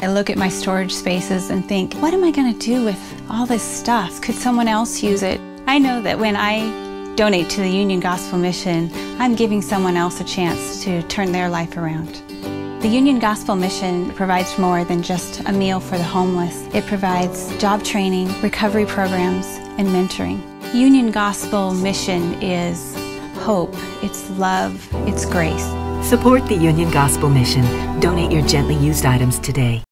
I look at my storage spaces and think, what am I going to do with all this stuff? Could someone else use it? I know that when I donate to the Union Gospel Mission, I'm giving someone else a chance to turn their life around. The Union Gospel Mission provides more than just a meal for the homeless. It provides job training, recovery programs, and mentoring. Union Gospel Mission is hope, it's love, it's grace. Support the Union Gospel Mission. Donate your gently used items today.